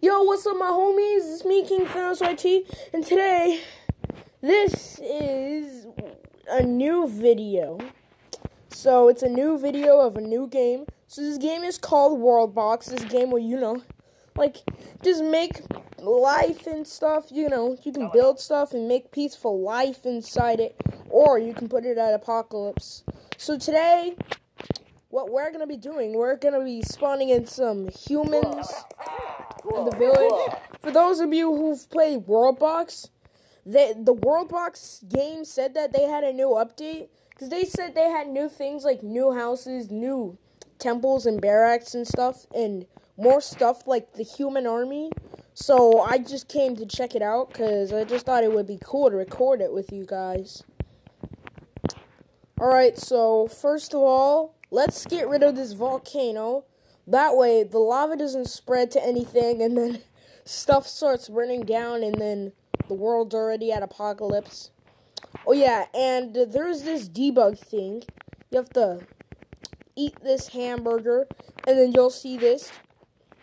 Yo, what's up, my homies? It's me, King Thanos YT, and today, this is a new video. So, it's a new video of a new game. So, this game is called World Box. This game where, you know, like, just make life and stuff, you know, you can build stuff and make peaceful life inside it, or you can put it at Apocalypse. So, today, what we're gonna be doing, we're gonna be spawning in some humans in the village. For those of you who've played Worldbox, they, the Worldbox game said that they had a new update because they said they had new things like new houses, new temples and barracks and stuff, and more stuff like the human army. So I just came to check it out because I just thought it would be cool to record it with you guys. Alright, so first of all, let's get rid of this volcano. That way, the lava doesn't spread to anything, and then stuff starts running down, and then the world's already at apocalypse. Oh, yeah, and there's this debug thing. You have to eat this hamburger, and then you'll see this.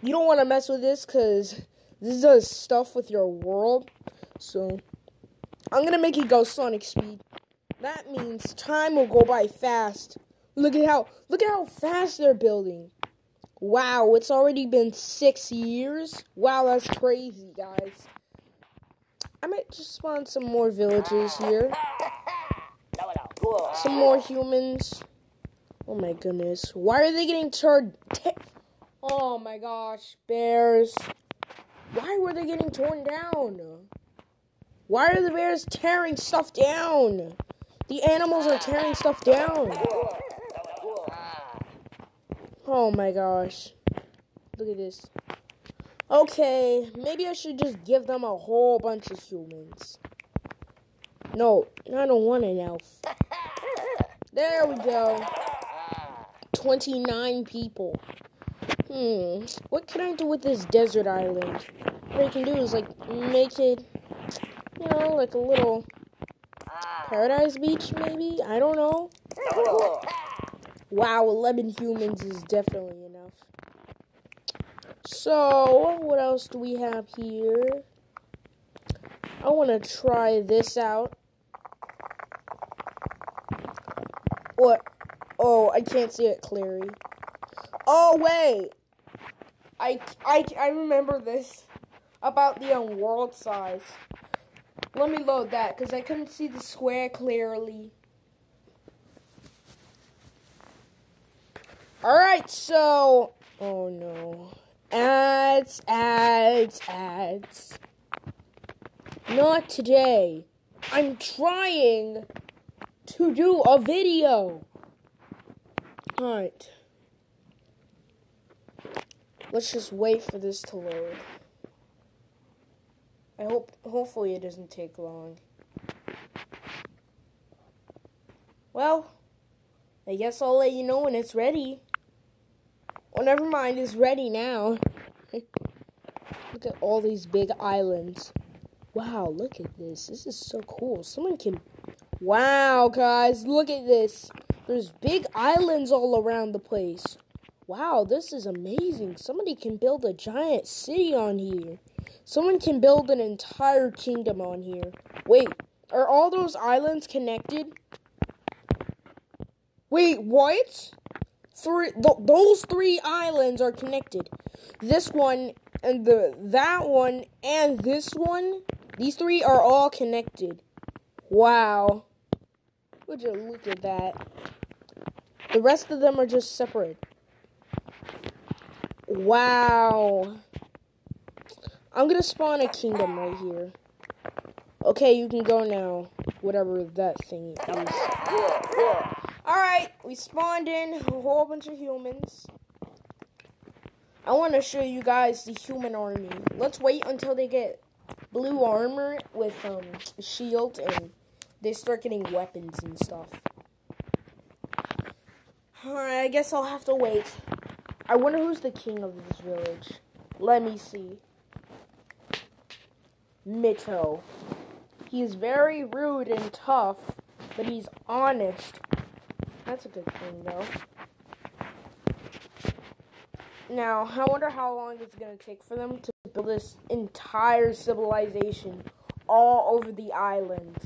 You don't want to mess with this because this does stuff with your world. So, I'm going to make it go Sonic speed. That means time will go by fast. Look at how look at how fast they're building. Wow, it's already been six years. Wow, that's crazy, guys. I might just spawn some more villagers here. Some more humans. Oh my goodness. Why are they getting turned? oh my gosh, bears. Why were they getting torn down? Why are the bears tearing stuff down? The animals are tearing stuff down. Oh my gosh. Look at this. Okay, maybe I should just give them a whole bunch of humans. No, I don't want an elf. There we go. 29 people. Hmm, what can I do with this desert island? What I can do is, like, make it, you know, like a little paradise beach, maybe? I don't know. Wow, 11 humans is definitely enough. So, what else do we have here? I want to try this out. What? Oh, I can't see it clearly. Oh, wait. I, I, I remember this about the um, world size. Let me load that because I couldn't see the square clearly. Alright, so. Oh no. Ads, ads, ads. Not today. I'm trying to do a video. Alright. Let's just wait for this to load. I hope, hopefully, it doesn't take long. Well, I guess I'll let you know when it's ready. Oh, never mind, it's ready now. look at all these big islands. Wow, look at this. This is so cool. Someone can. Wow, guys, look at this. There's big islands all around the place. Wow, this is amazing. Somebody can build a giant city on here. Someone can build an entire kingdom on here. Wait, are all those islands connected? Wait, what? Three th- those three islands are connected. This one and the that one and this one, these three are all connected. Wow. Would you look at that? The rest of them are just separate. Wow. I'm gonna spawn a kingdom right here. Okay, you can go now. Whatever that thing is. Alright, we spawned in a whole bunch of humans. I want to show you guys the human army. Let's wait until they get blue armor with um shield and they start getting weapons and stuff. Alright, I guess I'll have to wait. I wonder who's the king of this village. Let me see. Mito. He's very rude and tough, but he's honest that's a good thing, though. Now, I wonder how long it's going to take for them to build this entire civilization all over the island.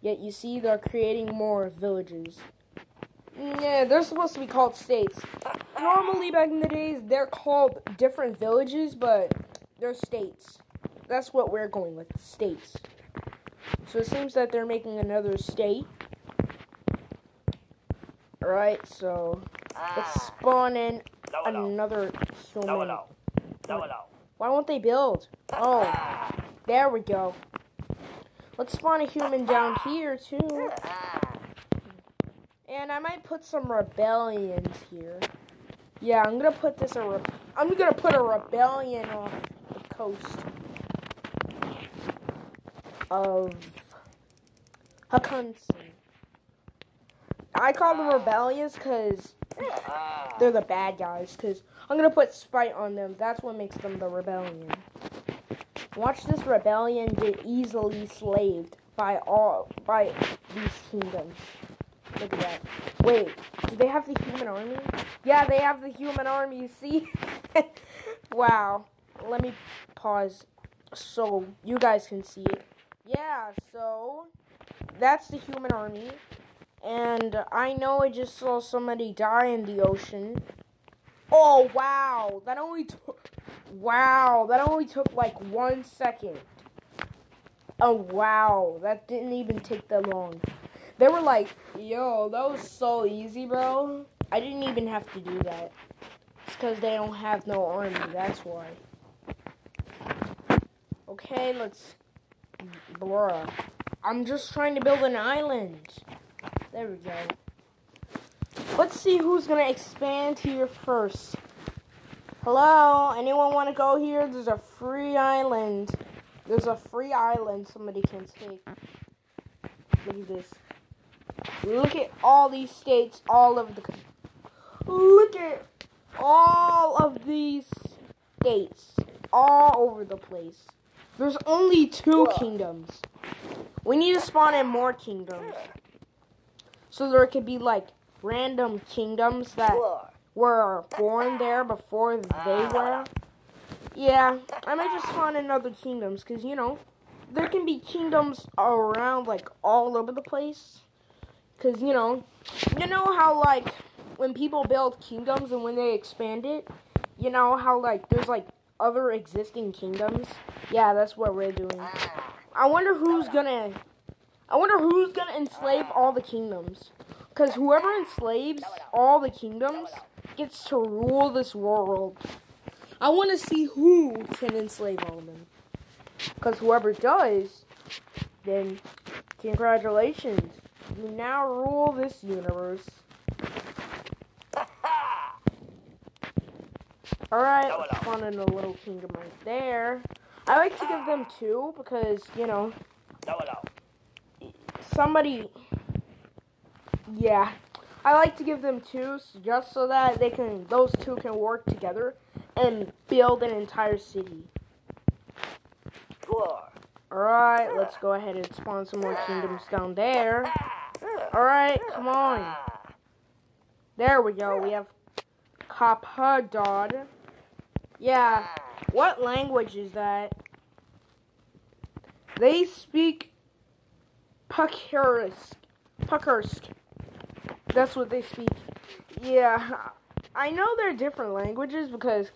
Yet you see they're creating more villages. Yeah, they're supposed to be called states. Normally, back in the days, they're called different villages, but they're states. That's what we're going with, states. So it seems that they're making another state. Alright, so let's spawn in another human. Why won't they build? Oh, there we go. Let's spawn a human down here, too. And I might put some rebellions here. Yeah, I'm gonna put this a I'm gonna put a rebellion off the coast of Hakunsen. I call them rebellions because they're the bad guys. Because I'm gonna put spite on them. That's what makes them the rebellion. Watch this rebellion get easily slaved by all by these kingdoms. Look at that. Wait, do they have the human army? Yeah, they have the human army, you see? wow. Let me pause so you guys can see it. Yeah, so that's the human army. And I know I just saw somebody die in the ocean. Oh, wow. That only took... Wow, that only took like one second. Oh, wow. That didn't even take that long. They were like, yo, that was so easy, bro. I didn't even have to do that. It's because they don't have no army, that's why. Okay, let's... Bruh. I'm just trying to build an island. There we go. Let's see who's going to expand here first. Hello? Anyone want to go here? There's a free island. There's a free island somebody can take. Look at this. Look at all these states all over the. Look at all of these states all over the place. There's only two kingdoms. We need to spawn in more kingdoms. So there could be like random kingdoms that were born there before they were. Yeah, I might just spawn in other kingdoms because, you know, there can be kingdoms around like all over the place. Cause you know, you know how like when people build kingdoms and when they expand it, you know how like there's like other existing kingdoms. Yeah, that's what we're doing. I wonder who's gonna. I wonder who's gonna enslave all the kingdoms. Cause whoever enslaves all the kingdoms gets to rule this world. I want to see who can enslave all of them. Cause whoever does, then congratulations. You now rule this universe. Alright, let's spawn in a little kingdom right there. I like to give them two because, you know, somebody, yeah, I like to give them two just so that they can, those two can work together and build an entire city. Alright, let's go ahead and spawn some more kingdoms down there. Alright, come on. There we go. We have Kapadod. Yeah. What language is that? They speak Puckersk. Puckersk. That's what they speak. Yeah. I know they're different languages because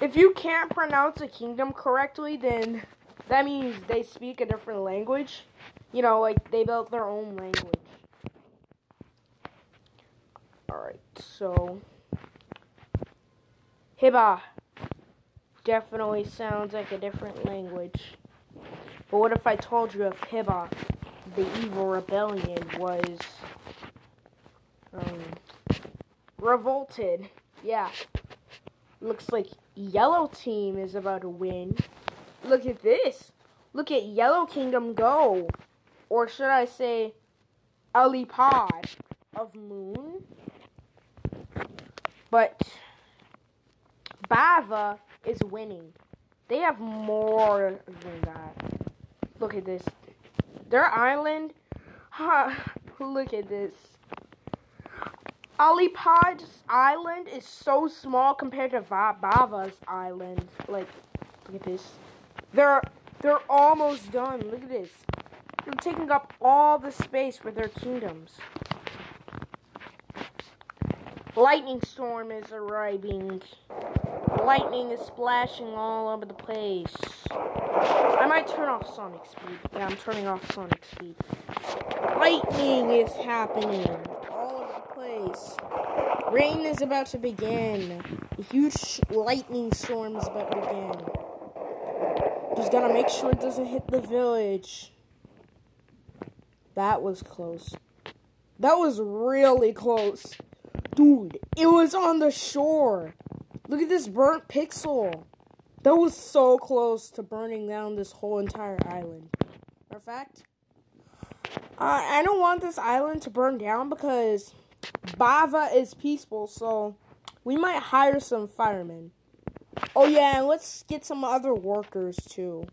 if you can't pronounce a kingdom correctly, then that means they speak a different language. You know, like they built their own language. Alright, so. Hiba definitely sounds like a different language. But what if I told you if Hiba, the evil rebellion, was um, revolted? Yeah. Looks like Yellow Team is about to win. Look at this. Look at Yellow Kingdom go. Or should I say, Alipod of Moon? But Bava is winning. They have more than that. Look at this. Their island. Huh, look at this. Olipod's island is so small compared to Bava's island. Like, look at this. They're they're almost done. Look at this. They're taking up all the space with their kingdoms. Lightning storm is arriving. Lightning is splashing all over the place. I might turn off sonic speed. Yeah, I'm turning off sonic speed. Lightning is happening all over the place. Rain is about to begin. A huge lightning storm is about to begin. Just gotta make sure it doesn't hit the village. That was close. That was really close. Dude, it was on the shore. Look at this burnt pixel. That was so close to burning down this whole entire island. Of fact, uh, I don't want this island to burn down because Bava is peaceful, so we might hire some firemen. Oh yeah, and let's get some other workers too.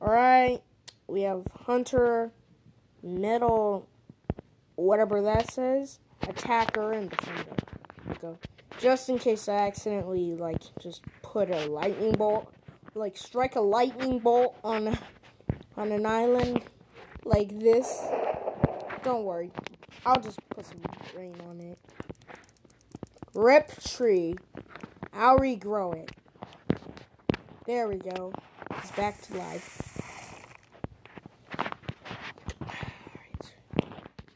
Alright, we have Hunter, Metal, whatever that says, Attacker, and Defender. Go. Just in case I accidentally, like, just put a lightning bolt, like, strike a lightning bolt on, on an island like this. Don't worry. I'll just put some rain on it. Rip tree. I'll regrow it. There we go. It's back to life.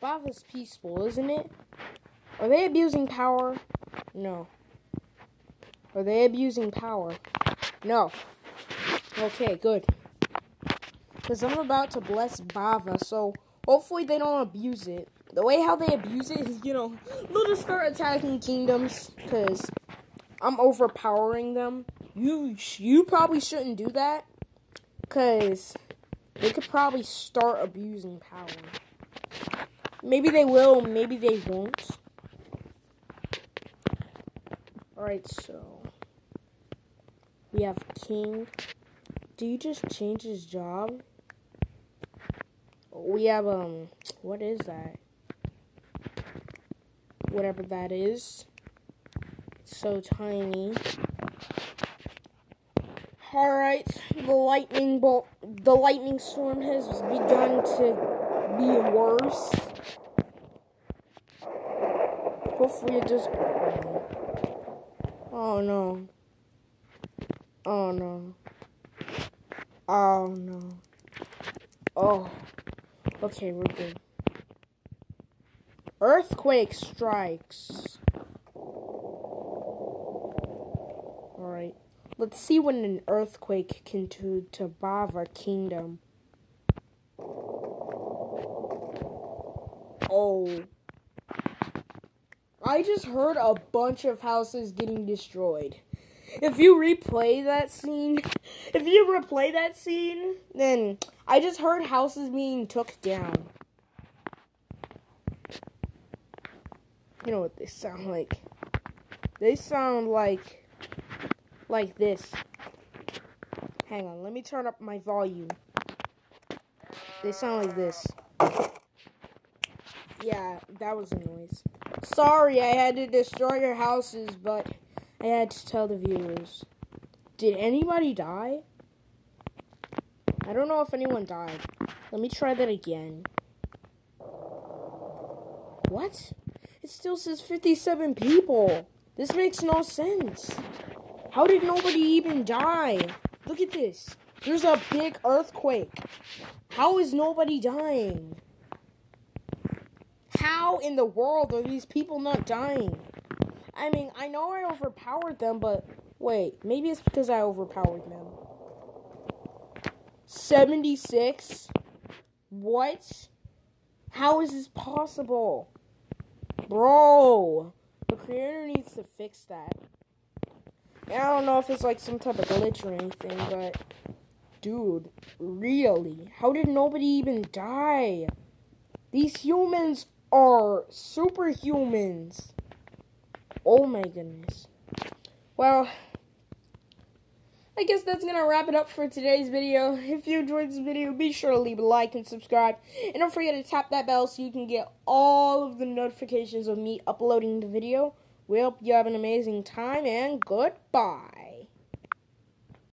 Bava's peaceful, isn't it? Are they abusing power? No. Are they abusing power? No. Okay, good. Because I'm about to bless Bava, so hopefully they don't abuse it. The way how they abuse it is, you know, they'll just start attacking kingdoms, because I'm overpowering them. You, you probably shouldn't do that, because they could probably start abusing power. Maybe they will, maybe they won't. Alright, so we have King. Do you just change his job? We have um what is that? Whatever that is. It's so tiny. Alright, the lightning bolt the lightning storm has begun to be worse. Hopefully it just Oh no. Oh no. Oh no. Oh. Okay, we're good. Earthquake strikes. Alright. Let's see what an earthquake can do to Bava Kingdom. Oh. I just heard a bunch of houses getting destroyed. If you replay that scene, if you replay that scene, then I just heard houses being took down. You know what they sound like? They sound like like this. Hang on, let me turn up my volume. They sound like this. Yeah, that was a noise. Sorry I had to destroy your houses, but I had to tell the viewers. Did anybody die? I don't know if anyone died. Let me try that again. What? It still says 57 people. This makes no sense. How did nobody even die? Look at this. There's a big earthquake. How is nobody dying? How in the world are these people not dying? I mean, I know I overpowered them, but wait, maybe it's because I overpowered them. 76? What? How is this possible? Bro, the creator needs to fix that. I don't know if it's like some type of glitch or anything, but dude, really? How did nobody even die? These humans are superhumans. Oh my goodness. Well, I guess that's gonna wrap it up for today's video. If you enjoyed this video, be sure to leave a like and subscribe. And don't forget to tap that bell so you can get all of the notifications of me uploading the video. We hope you have an amazing time and goodbye.